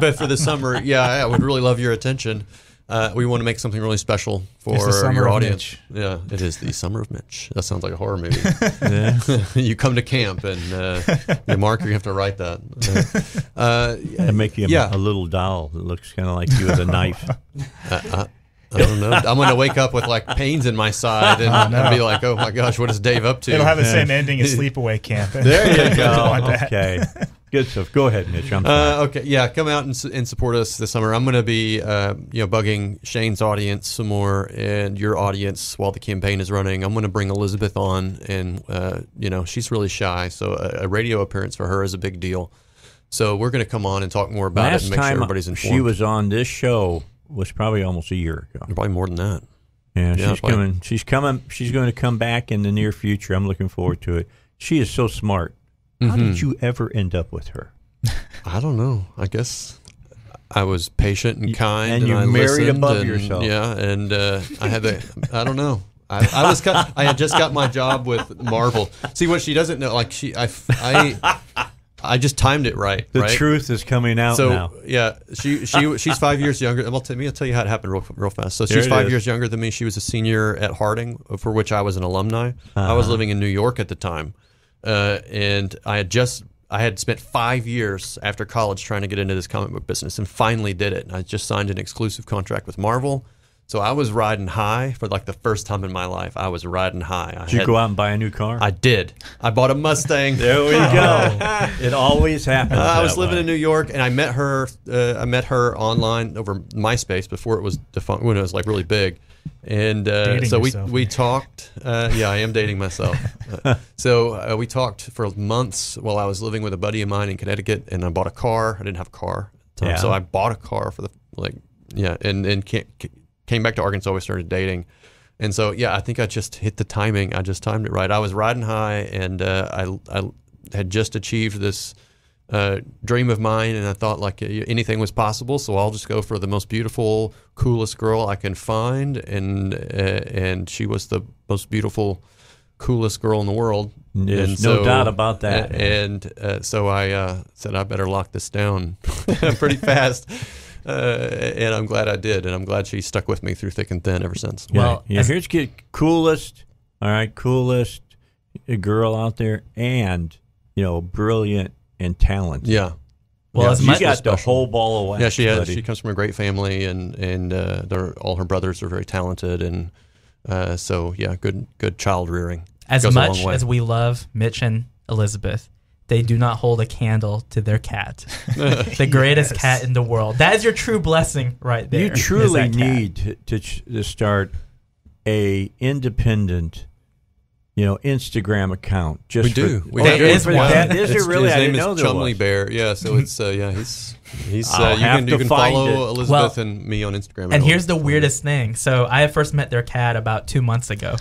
but for the summer, yeah, I would really love your attention. Uh, we want to make something really special for It's the summer your of audience. Mitch. Yeah, it is the summer of Mitch. That sounds like a horror movie. (laughs) (laughs) you come to camp and uh, yeah, Mark, you have to write that. Uh, (laughs) uh, And make you a, Yeah. a little doll that looks kind of like you with a knife. I don't know. I'm going to wake up with like pains in my side and, and be like, "Oh my gosh, what is Dave up to?" It'll have the same ending as Sleepaway Camp. There you go. want that. okay, good stuff. Go ahead, Mitch. I'm sorry. Uh, okay, yeah, come out and, s- and support us this summer. I'm going to be, uh, you know, bugging Shane's audience some more and your audience while the campaign is running. I'm going to bring Elizabeth on, and uh, you know, she's really shy, so a, a radio appearance for her is a big deal. So we're going to come on and talk more about it and make sure time everybody's informed. she was on this show was probably almost a year ago. probably more than that. Yeah, Yeah, she's probably. coming. She's coming. She's going to come back in the near future. I'm looking forward to it. She is so smart. How Mm-hmm. did you ever end up with her? (laughs) I don't know. I guess I was patient and kind, and you I married above and- yourself. Yeah, and uh, I had the. I don't know. I, I was. Kind I had just got my job with Marvel. See what she doesn't know. Like she, I, I, I just timed it right. The right? truth is coming out So now. yeah, she she she's five years younger. Well, tell me, I'll tell you how it happened real real fast. So There she's it five is. years younger than me. She was a senior at Harding, for which I was an alumni. I Uh-huh. was living in New York at the time, uh, and I had just I had spent five years after college trying to get into this comic book business, and finally did it. And I just signed an exclusive contract with Marvel. So I was riding high for like the first time in my life. I was riding high. I Did you go out and buy a new car? I did. I bought a Mustang. (laughs) there we go. (laughs) it always happens. I was living way. in New York, and I met her. Uh, I met her online over MySpace before it was defunct, when it was like really big. And uh, so we yourself. we talked. Uh, yeah, I am dating myself. (laughs) Uh, so uh, we talked for months while I was living with a buddy of mine in Connecticut, and I bought a car. I didn't have a car, at the time, Yeah. so I bought a car for the like yeah, and and ca- ca- came back to Arkansas. We started dating. And so, yeah, I think I just hit the timing. I just timed it right. I was riding high, and uh, I, I had just achieved this uh, dream of mine, and I thought like uh, anything was possible. So I'll just go for the most beautiful, coolest girl I can find, and uh, and she was the most beautiful, coolest girl in the world. There's And no doubt about that. a- And uh, so I uh, said I better lock this down (laughs) pretty fast. (laughs) Uh, and I'm glad I did, and I'm glad she stuck with me through thick and thin ever since. Yeah, Well, yeah, as- here's get coolest, all right, coolest girl out there, and you know, brilliant and talented. Yeah, Well, Yeah, as you much got the whole ball of wax. yeah, she has. buddy. She comes from a great family, and and uh, they're, all her brothers are very talented, and uh, so yeah, good good child rearing. as Goes much as we love Mitch and Elizabeth, they do not hold a candle to their cat. (laughs) (laughs) the greatest Yes. cat in the world. That is your true blessing right there. you truly need to, to to start a independent, you know, Instagram account. Just we do. For, we Oh, There do. is for one. that? Is It's- there really? His I name is Chumley. Bear. Yeah, so it's uh, yeah, he's he's uh, you can to you can follow it. Elizabeth Well, and me on Instagram. And here's the weirdest thing. So I first met their cat about two months ago.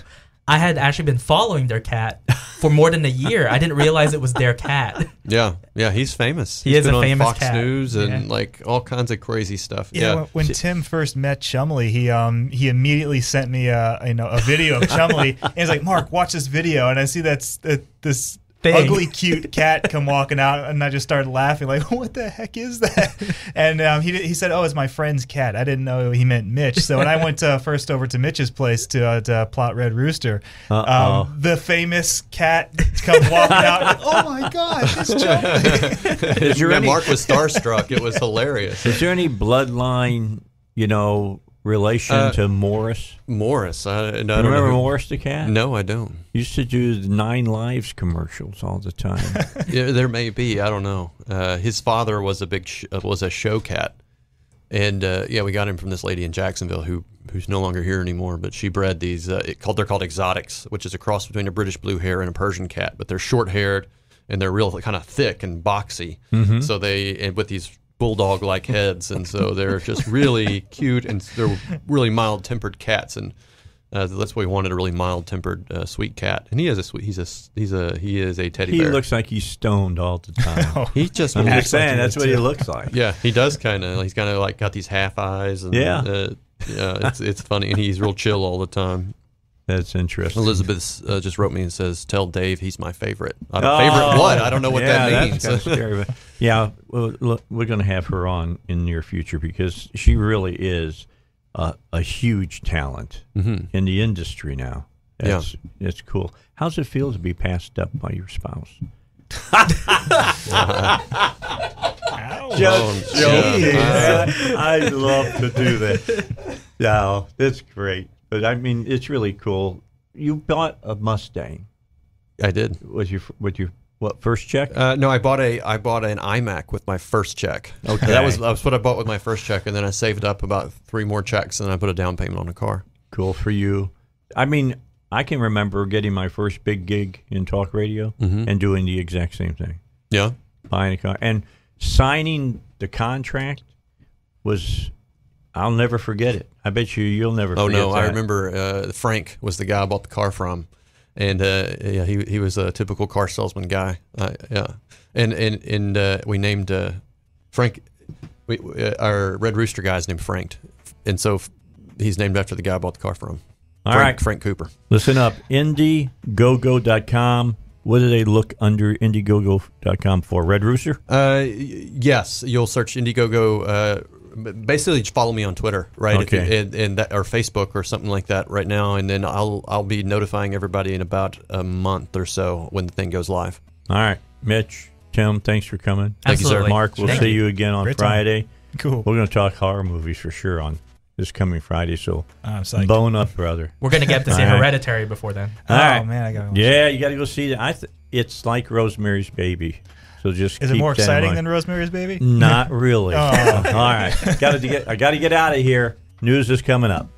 I had actually been following their cat for more than a year. I didn't realize it was their cat. Yeah, yeah, he's famous. He He's is been a on famous Fox cat. News and Yeah. like all kinds of crazy stuff. Yeah, Yeah, when, when Tim first met Chumley, he um he immediately sent me a you know a video of Chumley, (laughs) and he's like, "Mark, watch this video." And I see that's that this Thing. ugly, cute (laughs) cat come walking out, and I just started laughing, like, (laughs) "What the heck is that?" (laughs) And um, he he said, "Oh, it's my friend's cat." I didn't know he meant Mitch. So when I went uh, first over to Mitch's place to, uh, to plot Red Rooster, um, the famous cat comes walking out, like, "Oh my gosh, it's Chumley!" Is there any, Mark was starstruck. It was hilarious. is there any bloodline, you know, relation Uh, to Morris? Morris, I, I don't Remember who- Morris the cat? No, I don't. Used to do the Nine Lives commercials all the time. (laughs) Yeah, there may be. I don't know. Uh, his father was a big sh- uh, was a show cat, and uh, yeah, we got him from this lady in Jacksonville who who's no longer here anymore. But she bred these. Uh, it called they're called exotics, which is a cross between a British blue hair and a Persian cat. But they're short haired and they're real kind of thick and boxy. So they and with these bulldog like heads, and so they're just really (laughs) cute and they're really mild tempered cats and. Uh, that's why we wanted a really mild-tempered, uh, sweet cat, and he is a sweet. He's a he's a he is a teddy he bear. looks like he's stoned all the time. (laughs) He just I'm just saying, that's what he looks like. Yeah, he does kind of. He's kind of like got these half eyes. And, Yeah. uh, yeah. It's it's funny, and he's real chill all the time. That's interesting. Elizabeth uh, just wrote me and says, "Tell Dave he's my favorite." I Oh, don't, favorite what? I don't know what yeah, that means. That's scary, but- yeah, well, look, we're going to have her on in near future because she really is a, a huge talent Mhm. in the industry now. Yeah. That's, It's cool. How's it feel to be passed up by your spouse? (laughs) Just joking. I love to do that. (laughs) No, it's great. But I mean, it's really cool. You bought a Mustang. I did. Was your with your what first check? Uh, no, I bought a I bought an iMac with my first check. Okay. that was that was what I bought with my first check, and then I saved up about three more checks, and then I put a down payment on a car. cool for you. I mean, I can remember getting my first big gig in talk radio Mhm. and doing the exact same thing, Yeah, buying a car and signing the contract was. I'll never forget it. I bet you you'll never. Forget it. Oh no, I remember uh, Frank was the guy I bought the car from, and uh, yeah, he he was a typical car salesman guy. Uh, yeah, and and and uh, we named uh, Frank. We, uh, our Red Rooster guy's named Frank, and so f- he's named after the guy I bought the car from. All Frank, right. Frank Cooper. Listen up, Indiegogo.com. What do they look under Indiegogo.com for? Red Rooster. Uh, yes, you'll search Indiegogo. Uh, basically, just follow me on Twitter, right? If you- Okay. and, and that, or Facebook or something like that right now, and then I'll I'll be notifying everybody in about a month or so when the thing goes live. All right, Mitch, Tim, thanks for coming. Thank you, sir. Absolutely. Mark, we'll Thank see you. you again on Great time. Friday. Cool. We're going to talk horror movies for sure on this coming Friday. So ah, I'm bone up, brother. We're gonna get to see All right. Hereditary before then. Oh All right. man, I got. Yeah, you got to go see that. I th- it's like Rosemary's Baby. So just Is it more exciting mind. than Rosemary's Baby? (laughs) Not (laughs) really. Oh. (laughs) All right, got to get. I got to get out of here. News is coming up.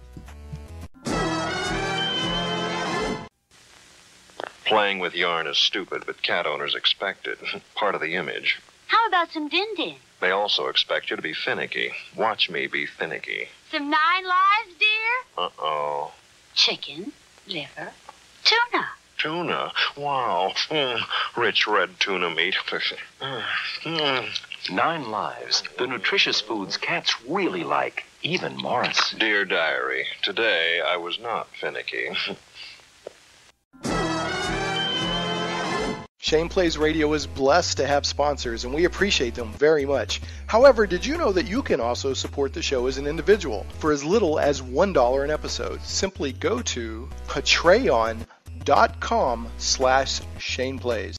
Playing with yarn is stupid, but cat owners expect it. Part of the image. How about some din din? They also expect you to be finicky. Watch me be finicky. Some nine lives, dear? Uh oh. chicken, liver, tuna. Tuna. Wow. Mm, rich red tuna meat. Mm. Nine lives. The nutritious foods cats really like. Even Morris. Dear diary, today I was not finicky. Shane Plays Radio is blessed to have sponsors, and we appreciate them very much. However, did you know that you can also support the show as an individual for as little as $1 an episode? Simply go to patreon.com slash Shane Plays.